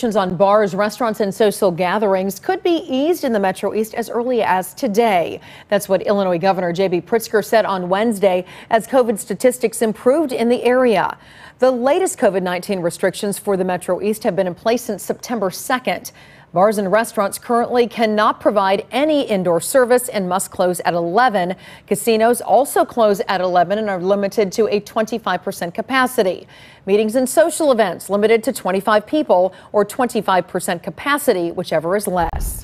on bars, restaurants, and social gatherings could be eased in the Metro East as early as today. That's what Illinois Governor J.B. Pritzker said on Wednesday as COVID statistics improved in the area. The latest COVID 19 restrictions for the Metro East have been in place since September 2nd. Bars and restaurants currently cannot provide any indoor service and must close at 11. Casinos also close at 11 and are limited to a 25% capacity. Meetings and social events limited to 25 people or 25% capacity, whichever is less.